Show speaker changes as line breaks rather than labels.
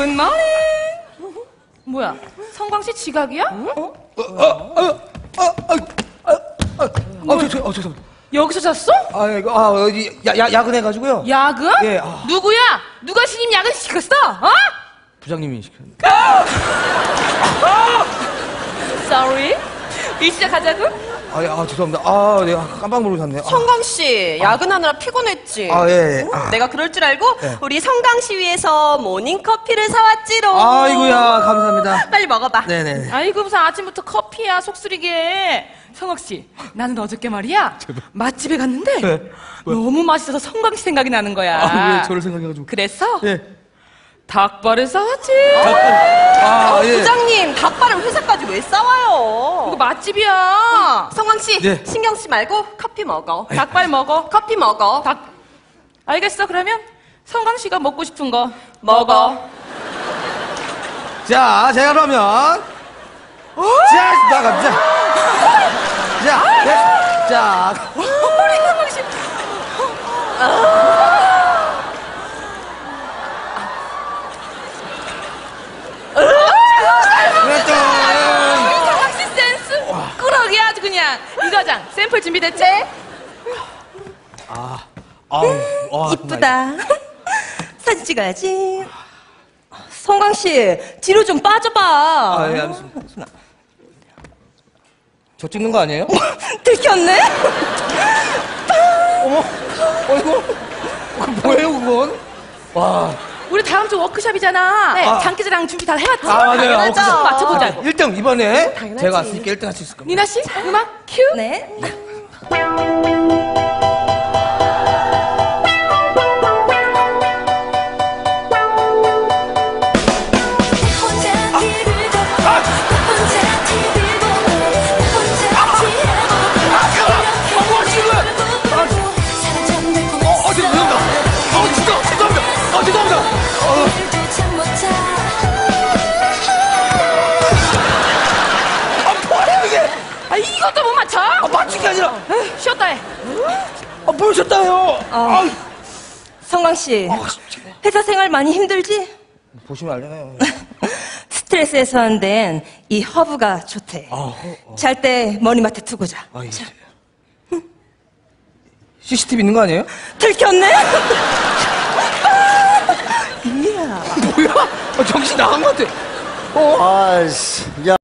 Good morning. 뭐야? 성광 씨 지각이야? 어?
아, 저, 저, 어, 죄송합니다.
여기서 잤어?
아, 이거, 아, 어디, 야, 야, 야근해가지고요.
야근?
예, 아.
누구야? 누가 신임 야근 시켰어? 어?
부장님이 시켰는데.
Sorry. 일 시작하자고?
아, 예, 아, 죄송합니다. 아, 내가 깜빡 모르고 잤네. 아,
성광 씨 야근하느라 피곤했지.
아, 예, 예. 아.
내가 그럴 줄 알고
네.
우리 성광 씨 위해서 모닝 커피를 사왔지롱.
아이고야, 감사합니다.
빨리 먹어봐.
네네.
아이고 무슨 아침부터 커피야 속쓰리게. 성학 씨, 나는 어저께 말이야 맛집에 갔는데
네.
너무 맛있어서 성광 씨 생각이 나는 거야.
아, 왜 저를 생각해가지고.
그래서
예.
닭발을 싸왔지.
아,
어,
예.
부장님 닭발을 회사까지 왜 싸와요?
이거 맛집이야.
성강 씨
네.
신경 쓰지 말고 커피 먹어.
닭발 먹어.
커피 먹어.
닭. 알겠어. 그러면 성광 씨가 먹고 싶은 거
먹어.
자, 제가 그러면. 자, 나갑니다. 자, 네. 자,
우리 성광 씨.
그랬죠.
우리 성광 씨 센스. 꾸러기 아주 그냥. 이 과장 샘플 준비됐지?
아우, 아,
이쁘다. 사진 찍어야지. 성강 씨 뒤로 좀 빠져봐.
아, 예, 알겠습니다. 저 찍는 거 아니에요?
들켰네?
어머, 어이구. 그 뭐예요, 그건? 와.
우리 다음 주 워크숍이잖아.
네.
장기자랑 준비 다 해왔지?
아, 맞아요.
당연하죠.
춤 맞춰보자.
1등 이번에
당연하지.
제가 왔으니까 1등 할 수 있을 겁니다.
니나 씨, 음악 큐.
네.
이것도 못 맞춰?
아, 맞춘 게 아니라.
에휴, 쉬었다 해.
아, 뭘 셨다요? 아,
성강 씨 회사 생활 많이 힘들지?
보시면 알잖아요.
스트레스 해소하는 데는 이 허브가 좋대.
아,
잘때 머리맡에 두고 자.
아, 예. CCTV 있는 거 아니에요?
들켰네?
뭐야? 아, 정신 나간 것 같아.
아이씨, 야.